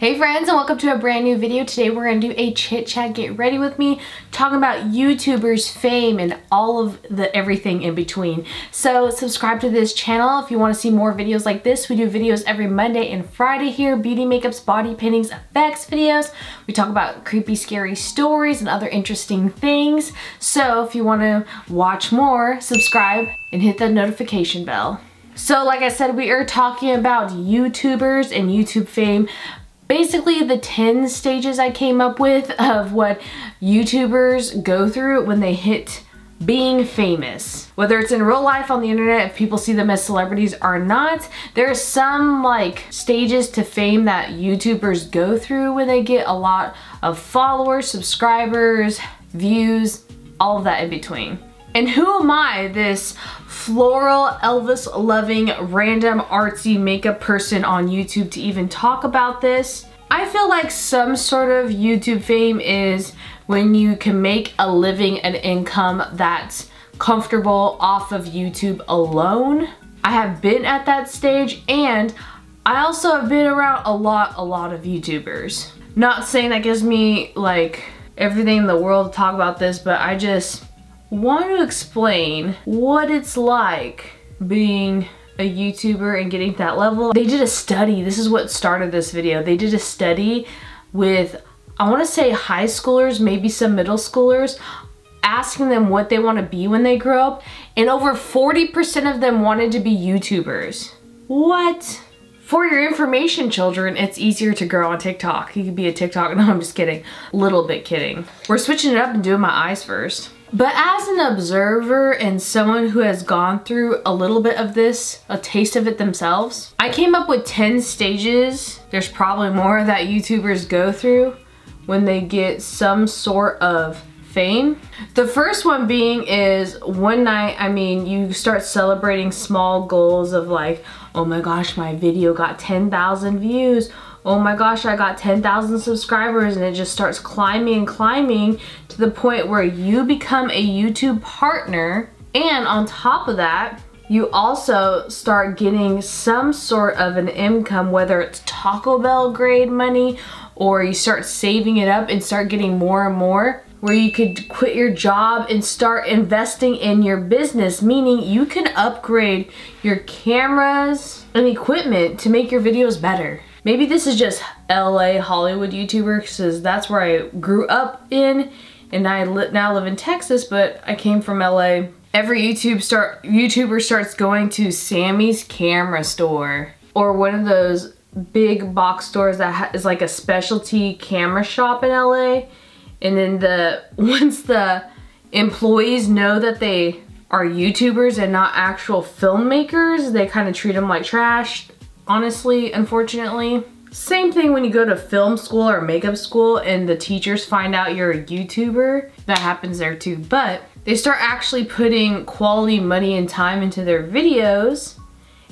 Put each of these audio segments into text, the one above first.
Hey friends and welcome to a brand new video. Today we're going to do a chit chat, get ready with me, talking about YouTubers, fame, and all of the everything in between. So subscribe to this channel if you want to see more videos like this. We do videos every Monday and Friday here, beauty makeups, body paintings, effects videos. We talk about creepy, scary stories and other interesting things. So if you want to watch more, subscribe and hit the notification bell. So like I said, we are talking about YouTubers and YouTube fame basically the 10 stages I came up with of what YouTubers go through when they hit being famous. Whether it's in real life on the internet, if people see them as celebrities or not, there are some like stages to fame that YouTubers go through when they get a lot of followers, subscribers, views, all of that in between. And who am I, this floral Elvis loving random artsy makeup person on YouTube to even talk about this? I feel like some sort of YouTube fame is when you can make a living and income that's comfortable off of YouTube alone. I have been at that stage and I also have been around a lot, a lot of YouTubers. Not saying that gives me like everything in the world to talk about this, but I just want to explain what it's like being a YouTuber and getting to that level. They did a study, this is what started this video. They did a study with, I wanna say high schoolers, maybe some middle schoolers, asking them what they wanna be when they grow up, and over 40% of them wanted to be YouTubers. What? For your information, children, it's easier to grow on TikTok. You could be a TikTok, no, I'm just kidding. Little bit kidding. We're switching it up and doing my eyes first. But as an observer and someone who has gone through a little bit of this, a taste of it themselves, I came up with 10 stages. There's probably more that YouTubers go through when they get some sort of fame. The first one being is one night, I mean, you start celebrating small goals of like, oh my gosh, my video got 10,000 views oh my gosh, I got 10,000 subscribers and it just starts climbing and climbing to the point where you become a YouTube partner. And on top of that, you also start getting some sort of an income, whether it's Taco Bell grade money or you start saving it up and start getting more and more where you could quit your job and start investing in your business, meaning you can upgrade your cameras and equipment to make your videos better. Maybe this is just LA Hollywood YouTuber because that's where I grew up in and I li now live in Texas, but I came from LA. Every YouTube start YouTuber starts going to Samy's camera store or one of those big box stores that is like a specialty camera shop in LA. And then the once the employees know that they are YouTubers and not actual filmmakers, they kind of treat them like trash honestly, unfortunately. Same thing when you go to film school or makeup school and the teachers find out you're a YouTuber. That happens there too. But they start actually putting quality money and time into their videos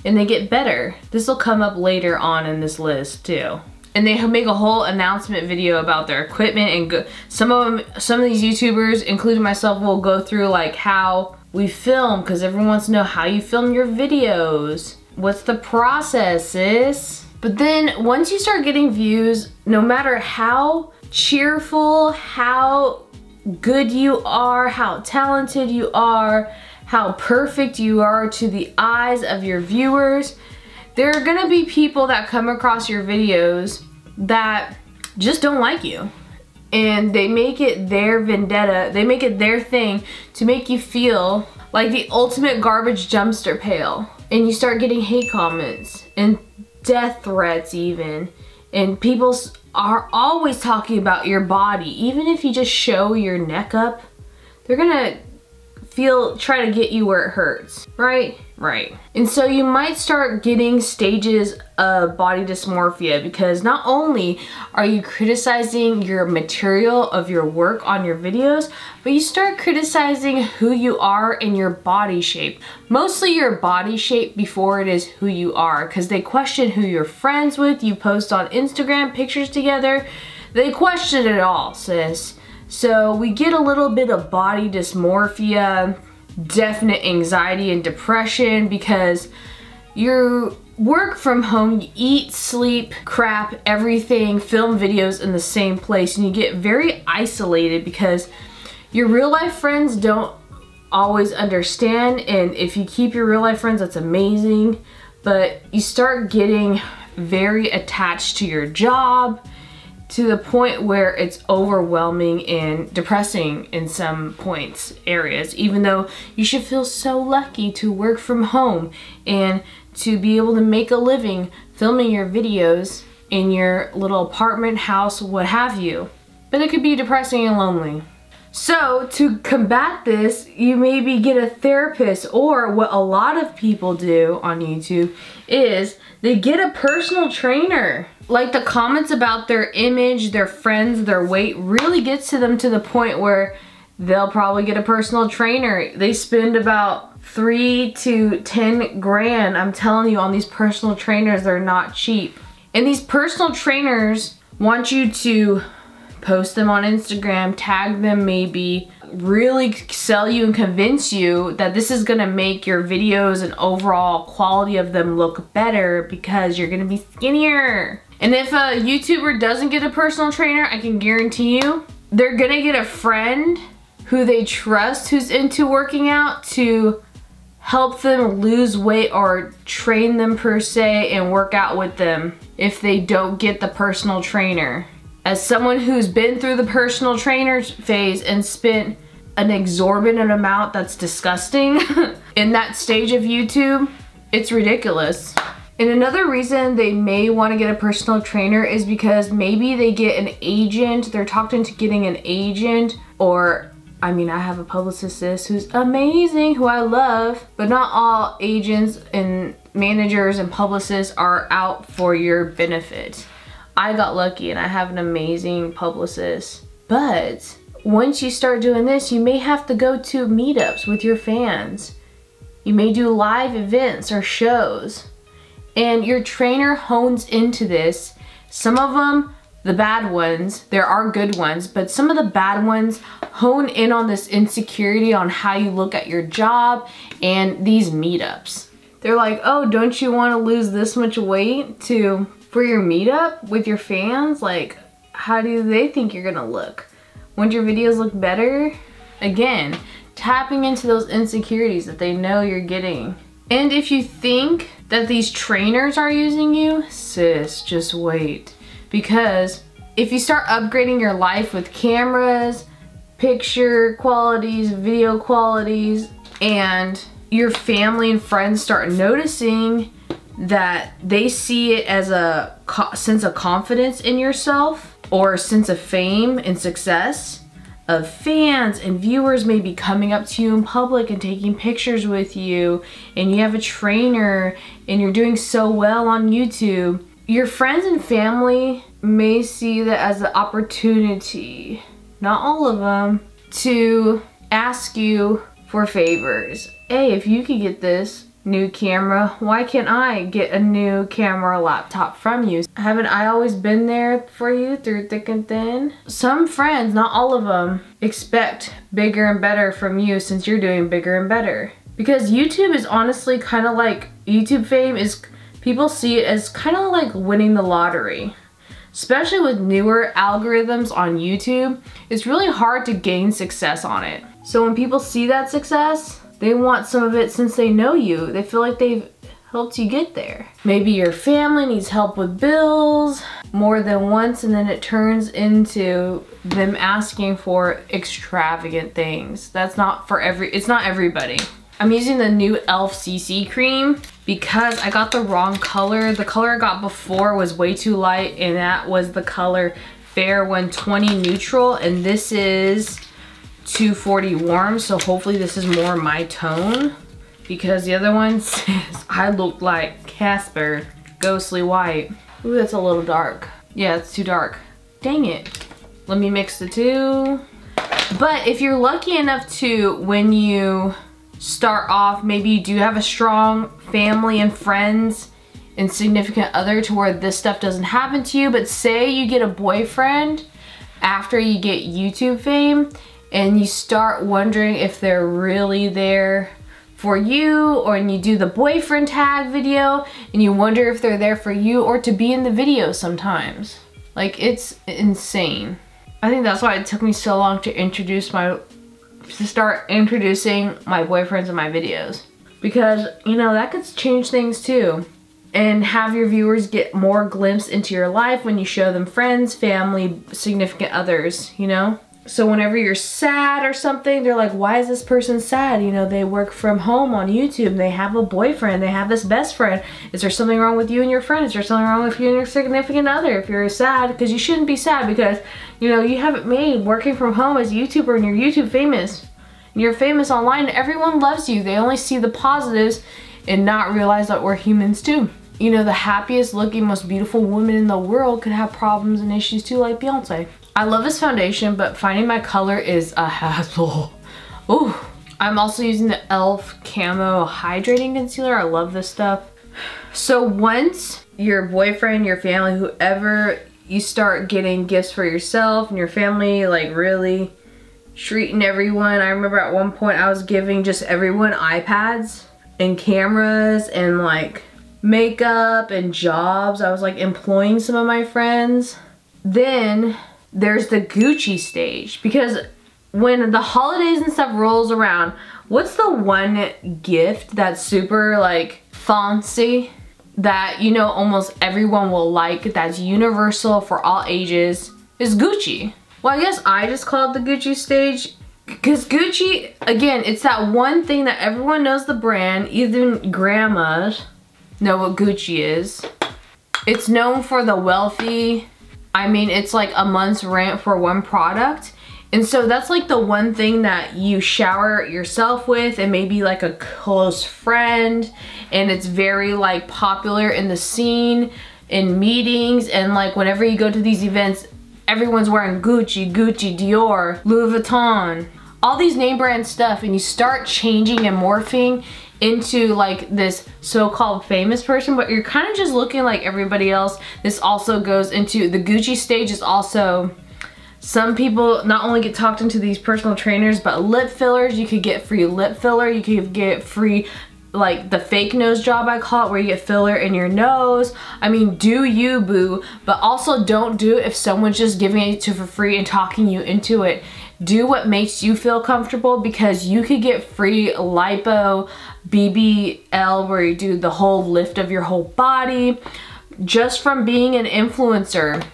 and they get better. This will come up later on in this list too. And they make a whole announcement video about their equipment and go, some of them, some of these YouTubers, including myself, will go through like how we film because everyone wants to know how you film your videos What's the process, sis? But then once you start getting views, no matter how cheerful, how good you are, how talented you are, how perfect you are to the eyes of your viewers, there are gonna be people that come across your videos that just don't like you. And they make it their vendetta, they make it their thing to make you feel like the ultimate garbage dumpster pail and you start getting hate comments and death threats even. And people are always talking about your body. Even if you just show your neck up they're gonna feel try to get you where it hurts right Right. And so you might start getting stages of body dysmorphia because not only are you criticizing your material of your work on your videos, but you start criticizing who you are and your body shape. Mostly your body shape before it is who you are because they question who you're friends with, you post on Instagram pictures together, they question it all, sis. So we get a little bit of body dysmorphia, definite anxiety and depression because you're work from home, you eat, sleep, crap, everything, film videos in the same place and you get very isolated because your real life friends don't always understand and if you keep your real life friends that's amazing but you start getting very attached to your job to the point where it's overwhelming and depressing in some points areas even though you should feel so lucky to work from home and to be able to make a living filming your videos in your little apartment house what have you. But it could be depressing and lonely so to combat this, you maybe get a therapist or what a lot of people do on YouTube is they get a personal trainer. Like the comments about their image, their friends, their weight really gets to them to the point where they'll probably get a personal trainer. They spend about three to 10 grand, I'm telling you, on these personal trainers. They're not cheap. And these personal trainers want you to post them on Instagram, tag them maybe, really sell you and convince you that this is gonna make your videos and overall quality of them look better because you're gonna be skinnier. And if a YouTuber doesn't get a personal trainer, I can guarantee you, they're gonna get a friend who they trust who's into working out to help them lose weight or train them per se and work out with them if they don't get the personal trainer as someone who's been through the personal trainer phase and spent an exorbitant amount that's disgusting in that stage of YouTube, it's ridiculous. And another reason they may want to get a personal trainer is because maybe they get an agent, they're talked into getting an agent or I mean, I have a publicist who's amazing, who I love, but not all agents and managers and publicists are out for your benefit. I got lucky and I have an amazing publicist. But once you start doing this, you may have to go to meetups with your fans. You may do live events or shows. And your trainer hones into this. Some of them, the bad ones, there are good ones, but some of the bad ones hone in on this insecurity on how you look at your job and these meetups. They're like, oh, don't you want to lose this much weight to for your meetup with your fans, like how do they think you're gonna look? Wouldn't your videos look better? Again, tapping into those insecurities that they know you're getting. And if you think that these trainers are using you, sis, just wait. Because if you start upgrading your life with cameras, picture qualities, video qualities, and your family and friends start noticing that they see it as a sense of confidence in yourself or a sense of fame and success of fans and viewers maybe coming up to you in public and taking pictures with you and you have a trainer and you're doing so well on YouTube, your friends and family may see that as an opportunity, not all of them, to ask you for favors. Hey, if you could get this, new camera. Why can't I get a new camera laptop from you? Haven't I always been there for you through thick and thin? Some friends, not all of them, expect bigger and better from you since you're doing bigger and better. Because YouTube is honestly kind of like, YouTube fame is, people see it as kind of like winning the lottery. Especially with newer algorithms on YouTube, it's really hard to gain success on it. So when people see that success, they want some of it since they know you. They feel like they've helped you get there. Maybe your family needs help with bills more than once and then it turns into them asking for extravagant things. That's not for every, it's not everybody. I'm using the new e.l.f. CC cream because I got the wrong color. The color I got before was way too light and that was the color Fair 120 Neutral and this is 240 warm, so hopefully this is more my tone because the other one says I look like Casper, ghostly white. Ooh, that's a little dark. Yeah, it's too dark. Dang it. Let me mix the two. But if you're lucky enough to, when you start off, maybe you do have a strong family and friends and significant other to where this stuff doesn't happen to you, but say you get a boyfriend after you get YouTube fame and you start wondering if they're really there for you or and you do the boyfriend tag video and you wonder if they're there for you or to be in the video sometimes. Like it's insane. I think that's why it took me so long to introduce my, to start introducing my boyfriends in my videos. Because, you know, that could change things too. And have your viewers get more glimpse into your life when you show them friends, family, significant others, you know? So whenever you're sad or something, they're like, why is this person sad? You know, they work from home on YouTube. They have a boyfriend. They have this best friend. Is there something wrong with you and your friend? Is there something wrong with you and your significant other? If you're sad, because you shouldn't be sad because, you know, you haven't made working from home as a YouTuber and you're YouTube famous. You're famous online. Everyone loves you. They only see the positives and not realize that we're humans too. You know, the happiest looking, most beautiful woman in the world could have problems and issues too, like Beyonce. I love this foundation, but finding my color is a hassle. Ooh. I'm also using the e.l.f. Camo Hydrating Concealer. I love this stuff. So once your boyfriend, your family, whoever, you start getting gifts for yourself and your family, like really treating everyone. I remember at one point I was giving just everyone iPads and cameras and like makeup and jobs. I was like employing some of my friends. Then there's the Gucci stage because when the holidays and stuff rolls around, what's the one gift that's super like fancy that you know almost everyone will like that's universal for all ages is Gucci. Well, I guess I just call it the Gucci stage because Gucci, again, it's that one thing that everyone knows the brand, even grandmas know what Gucci is. It's known for the wealthy I mean, it's like a month's rent for one product. And so that's like the one thing that you shower yourself with and maybe like a close friend. And it's very like popular in the scene, in meetings, and like whenever you go to these events, everyone's wearing Gucci, Gucci, Dior, Louis Vuitton, all these name brand stuff and you start changing and morphing into like this so-called famous person, but you're kind of just looking like everybody else. This also goes into the Gucci stage is also some people not only get talked into these personal trainers, but lip fillers, you could get free lip filler, you could get free like the fake nose job I call it where you get filler in your nose. I mean, do you boo, but also don't do it if someone's just giving it to for free and talking you into it. Do what makes you feel comfortable because you could get free lipo, BBL where you do the whole lift of your whole body just from being an influencer.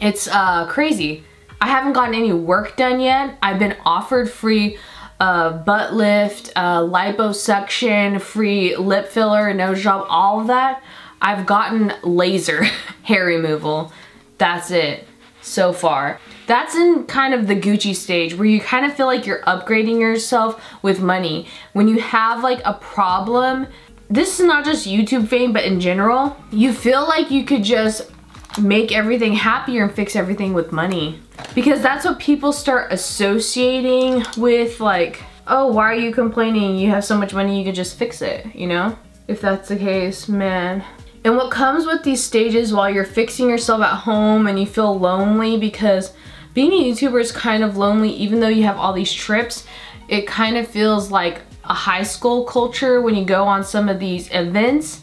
It's uh, crazy. I haven't gotten any work done yet. I've been offered free uh, butt lift, uh, liposuction, free lip filler, nose job, all of that. I've gotten laser hair removal. That's it so far. That's in kind of the Gucci stage where you kind of feel like you're upgrading yourself with money. When you have like a problem, this is not just YouTube fame, but in general, you feel like you could just make everything happier and fix everything with money. Because that's what people start associating with like, oh, why are you complaining? You have so much money, you could just fix it, you know? If that's the case, man, and what comes with these stages while you're fixing yourself at home and you feel lonely because being a YouTuber is kind of lonely even though you have all these trips, it kind of feels like a high school culture when you go on some of these events.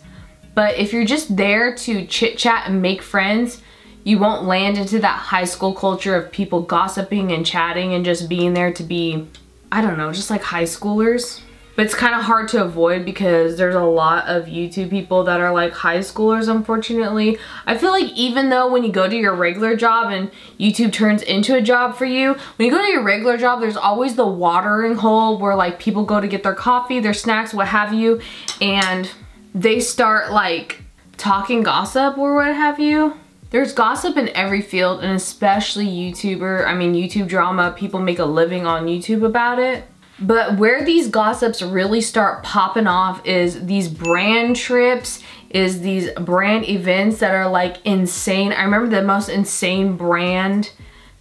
But if you're just there to chit chat and make friends, you won't land into that high school culture of people gossiping and chatting and just being there to be, I don't know, just like high schoolers. But it's kind of hard to avoid because there's a lot of YouTube people that are like high schoolers, unfortunately. I feel like even though when you go to your regular job and YouTube turns into a job for you, when you go to your regular job, there's always the watering hole where like people go to get their coffee, their snacks, what have you, and they start like talking gossip or what have you. There's gossip in every field and especially YouTuber, I mean YouTube drama, people make a living on YouTube about it. But where these gossips really start popping off is these brand trips, is these brand events that are like insane. I remember the most insane brand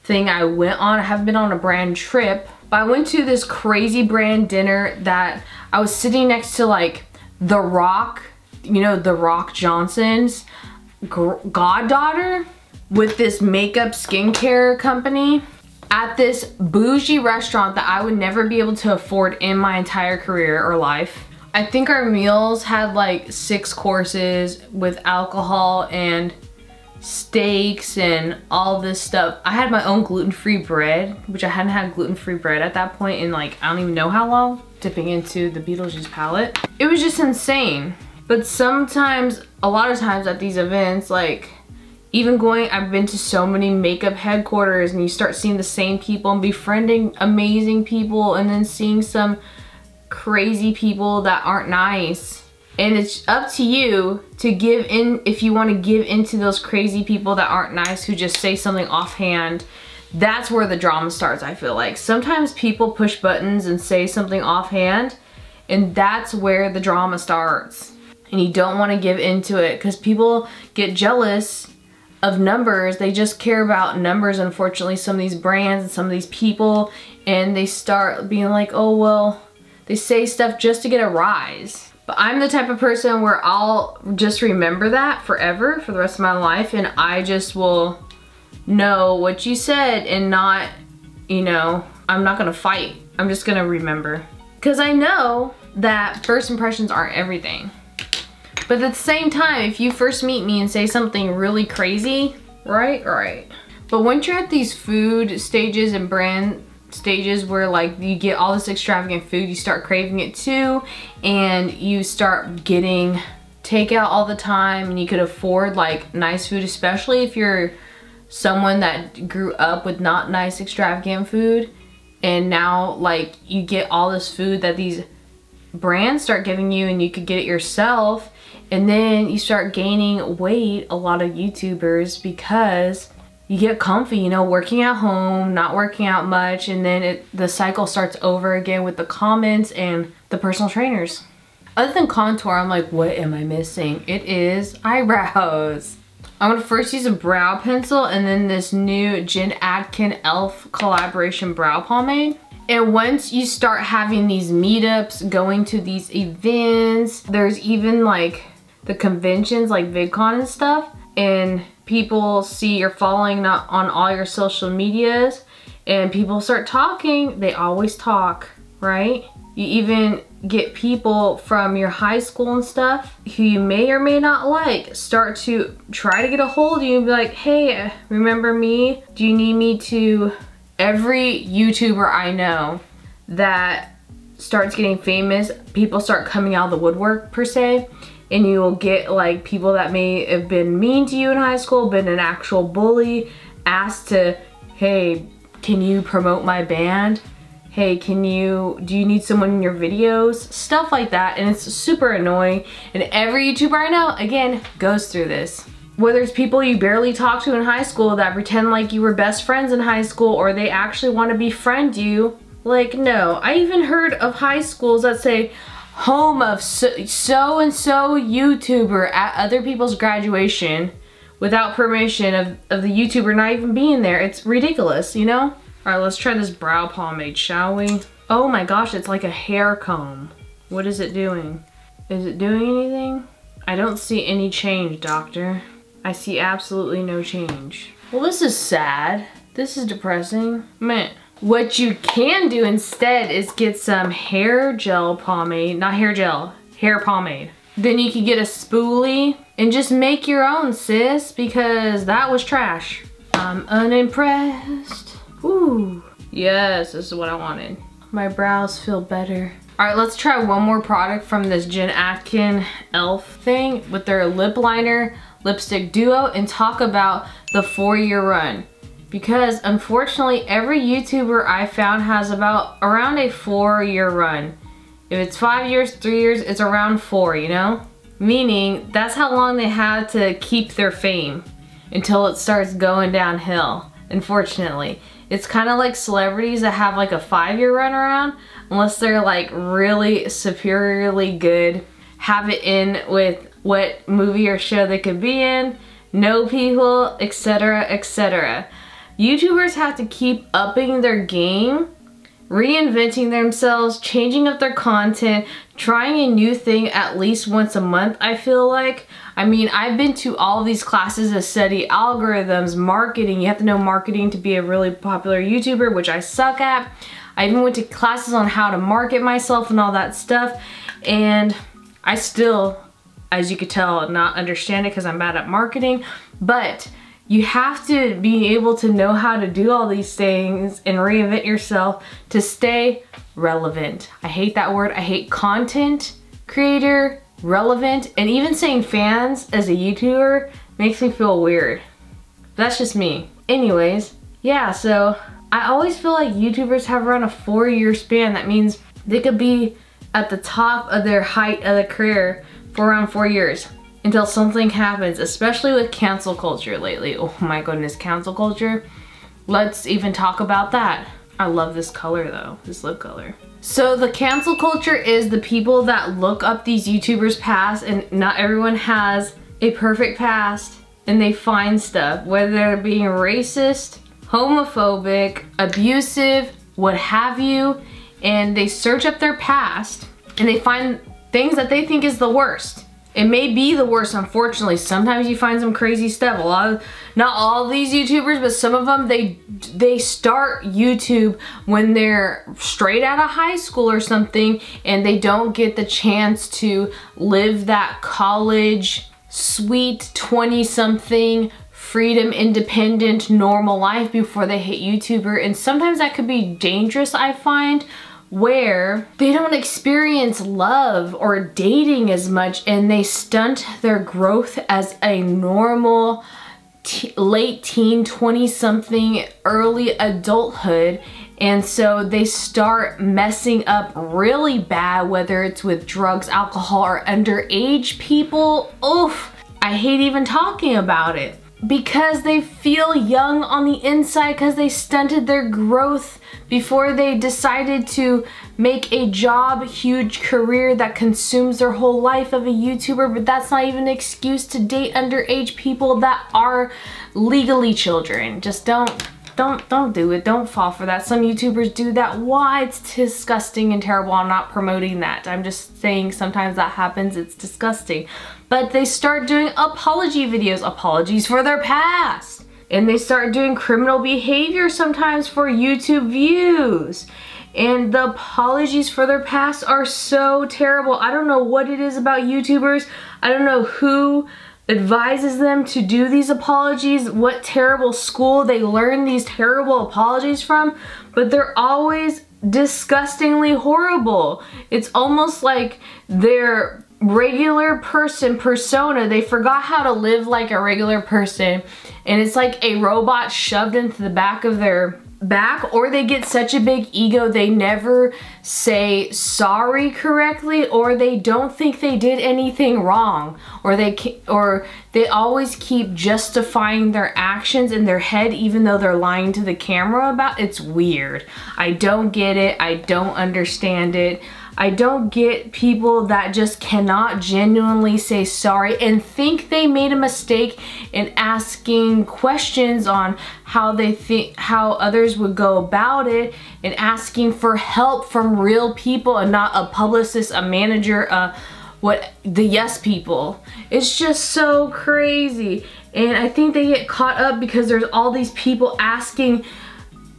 thing I went on. I haven't been on a brand trip, but I went to this crazy brand dinner that I was sitting next to like The Rock, you know, The Rock Johnson's goddaughter with this makeup skincare company at this bougie restaurant that I would never be able to afford in my entire career or life. I think our meals had like six courses with alcohol and steaks and all this stuff. I had my own gluten-free bread, which I hadn't had gluten-free bread at that point in like, I don't even know how long, dipping into the Beetlejuice palette. It was just insane. But sometimes, a lot of times at these events, like even going, I've been to so many makeup headquarters and you start seeing the same people and befriending amazing people and then seeing some crazy people that aren't nice. And it's up to you to give in, if you want to give into those crazy people that aren't nice who just say something offhand. That's where the drama starts, I feel like. Sometimes people push buttons and say something offhand and that's where the drama starts. And you don't want to give into it because people get jealous of numbers. They just care about numbers, unfortunately, some of these brands and some of these people. And they start being like, oh, well, they say stuff just to get a rise. But I'm the type of person where I'll just remember that forever for the rest of my life. And I just will know what you said and not, you know, I'm not going to fight. I'm just going to remember. Because I know that first impressions aren't everything. But at the same time, if you first meet me and say something really crazy, right, right. But once you're at these food stages and brand stages where like you get all this extravagant food, you start craving it too, and you start getting takeout all the time and you could afford like nice food, especially if you're someone that grew up with not nice extravagant food and now like you get all this food that these brands start giving you and you could get it yourself and then you start gaining weight, a lot of YouTubers, because you get comfy, you know, working at home, not working out much, and then it, the cycle starts over again with the comments and the personal trainers. Other than contour, I'm like, what am I missing? It is eyebrows. I'm gonna first use a brow pencil and then this new Jen Atkin e.l.f. collaboration brow pomade. And once you start having these meetups, going to these events, there's even like the conventions like VidCon and stuff and people see you're following not on all your social medias and people start talking, they always talk, right? You even get people from your high school and stuff who you may or may not like start to try to get a hold of you and be like, hey, remember me? Do you need me to? Every YouTuber I know that starts getting famous, people start coming out of the woodwork per se and you will get like people that may have been mean to you in high school, been an actual bully, asked to, hey, can you promote my band? Hey, can you, do you need someone in your videos? Stuff like that, and it's super annoying. And every YouTuber I know, again, goes through this. Whether it's people you barely talked to in high school that pretend like you were best friends in high school or they actually want to befriend you, like no. I even heard of high schools that say, home of so, and so YouTuber at other people's graduation without permission of, of the YouTuber not even being there. It's ridiculous, you know? All right, let's try this brow pomade, shall we? Oh my gosh, it's like a hair comb. What is it doing? Is it doing anything? I don't see any change, doctor. I see absolutely no change. Well, this is sad. This is depressing. Man. What you can do instead is get some hair gel pomade, not hair gel, hair pomade. Then you can get a spoolie and just make your own, sis, because that was trash. I'm unimpressed. Ooh, yes, this is what I wanted. My brows feel better. All right, let's try one more product from this Jen Atkin e.l.f. thing with their lip liner lipstick duo and talk about the four year run because unfortunately every YouTuber I found has about around a four year run. If it's five years, three years, it's around four, you know? Meaning that's how long they have to keep their fame until it starts going downhill, unfortunately. It's kind of like celebrities that have like a five year run around, unless they're like really superiorly good, have it in with what movie or show they could be in, know people, etc, etc. YouTubers have to keep upping their game reinventing themselves, changing up their content, trying a new thing at least once a month, I feel like. I mean, I've been to all these classes to study algorithms, marketing. You have to know marketing to be a really popular YouTuber, which I suck at. I even went to classes on how to market myself and all that stuff. And I still, as you could tell, not understand it because I'm bad at marketing. But you have to be able to know how to do all these things and reinvent yourself to stay relevant. I hate that word. I hate content creator, relevant, and even saying fans as a YouTuber makes me feel weird. That's just me. Anyways, yeah, so I always feel like YouTubers have around a four year span. That means they could be at the top of their height of the career for around four years until something happens, especially with cancel culture lately. Oh my goodness, cancel culture. Let's even talk about that. I love this color though, this lip color. So the cancel culture is the people that look up these YouTubers past and not everyone has a perfect past and they find stuff, whether they're being racist, homophobic, abusive, what have you, and they search up their past and they find things that they think is the worst. It may be the worst, unfortunately. Sometimes you find some crazy stuff. A lot of, not all these YouTubers, but some of them, they they start YouTube when they're straight out of high school or something, and they don't get the chance to live that college, sweet 20-something, freedom, independent, normal life before they hit YouTuber. And sometimes that could be dangerous, I find, where they don't experience love or dating as much and they stunt their growth as a normal late teen, 20 something, early adulthood. And so they start messing up really bad, whether it's with drugs, alcohol, or underage people. Oof, I hate even talking about it because they feel young on the inside because they stunted their growth before they decided to make a job, huge career that consumes their whole life of a YouTuber, but that's not even an excuse to date underage people that are legally children. Just don't don't don't do it. Don't fall for that. Some youtubers do that. Why? It's disgusting and terrible. I'm not promoting that. I'm just saying sometimes that happens. It's disgusting. But they start doing apology videos apologies for their past. And they start doing criminal behavior sometimes for youtube views. And the apologies for their past are so terrible. I don't know what it is about youtubers. I don't know who advises them to do these apologies, what terrible school they learn these terrible apologies from, but they're always disgustingly horrible. It's almost like their regular person persona, they forgot how to live like a regular person and it's like a robot shoved into the back of their back or they get such a big ego they never say sorry correctly or they don't think they did anything wrong or they or they always keep justifying their actions in their head even though they're lying to the camera about it's weird. I don't get it I don't understand it I don't get people that just cannot genuinely say sorry and think they made a mistake in asking questions on how they think how others would go about it and asking for help from real people and not a publicist, a manager, uh what the yes people. It's just so crazy. And I think they get caught up because there's all these people asking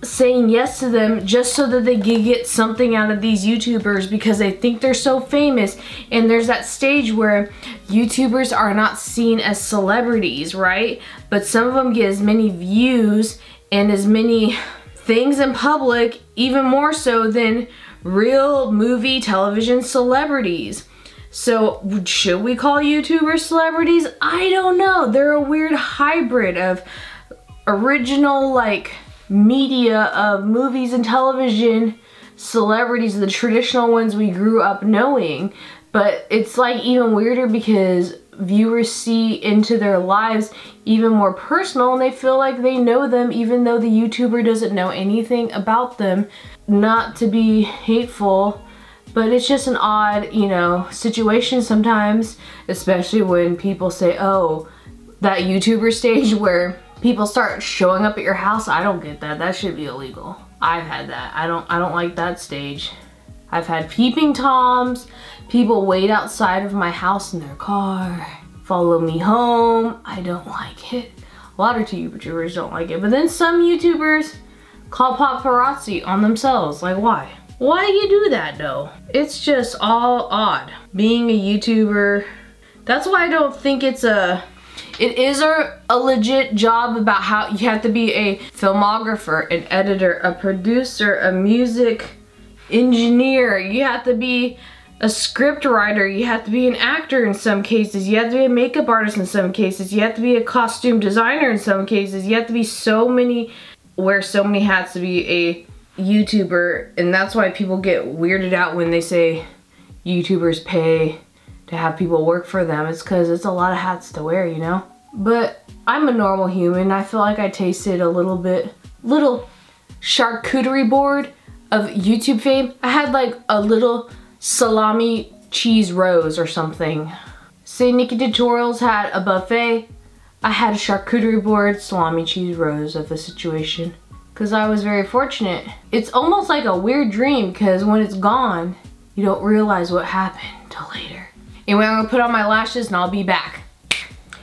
saying yes to them just so that they can get something out of these YouTubers because they think they're so famous. And there's that stage where YouTubers are not seen as celebrities, right? But some of them get as many views and as many things in public, even more so than real movie television celebrities. So should we call YouTubers celebrities? I don't know. They're a weird hybrid of original like media of movies and television celebrities, the traditional ones we grew up knowing. But it's like even weirder because viewers see into their lives even more personal and they feel like they know them even though the YouTuber doesn't know anything about them. Not to be hateful, but it's just an odd, you know, situation sometimes, especially when people say, oh, that YouTuber stage where people start showing up at your house. I don't get that. That should be illegal. I've had that. I don't I don't like that stage. I've had peeping toms, people wait outside of my house in their car, follow me home. I don't like it. A lot of YouTubers don't like it, but then some YouTubers call paparazzi on themselves. Like why? Why do you do that though? It's just all odd. Being a YouTuber, that's why I don't think it's a it is a, a legit job about how you have to be a filmographer, an editor, a producer, a music engineer. You have to be a script writer. You have to be an actor in some cases. You have to be a makeup artist in some cases. You have to be a costume designer in some cases. You have to be so many, wear so many hats to be a YouTuber. And that's why people get weirded out when they say YouTubers pay to have people work for them. It's because it's a lot of hats to wear, you know? But I'm a normal human. I feel like I tasted a little bit, little charcuterie board of YouTube fame. I had like a little salami cheese rose or something. Say NikkieTutorials had a buffet. I had a charcuterie board salami cheese rose of the situation because I was very fortunate. It's almost like a weird dream because when it's gone, you don't realize what happened till later. Anyway, I'm gonna put on my lashes and I'll be back.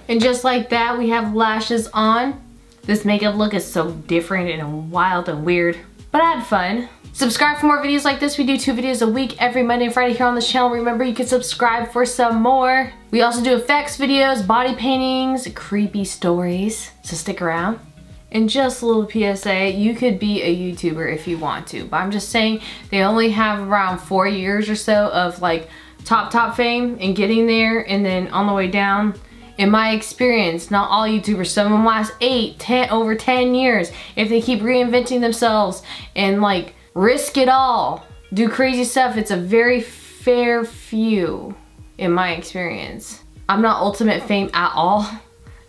And just like that, we have lashes on. This makeup look is so different and wild and weird, but I had fun. Subscribe for more videos like this. We do two videos a week every Monday and Friday here on this channel. Remember, you can subscribe for some more. We also do effects videos, body paintings, creepy stories, so stick around. And just a little PSA, you could be a YouTuber if you want to, but I'm just saying they only have around four years or so of like top top fame and getting there and then on the way down in my experience not all youtubers some of them last eight ten over 10 years if they keep reinventing themselves and like risk it all do crazy stuff it's a very fair few in my experience. I'm not ultimate fame at all.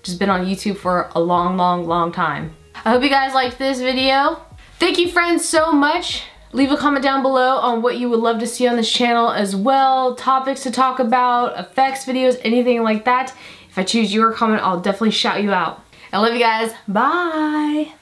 Just been on youtube for a long long long time. I hope you guys liked this video. Thank you friends so much Leave a comment down below on what you would love to see on this channel as well, topics to talk about, effects videos, anything like that. If I choose your comment, I'll definitely shout you out. I love you guys. Bye.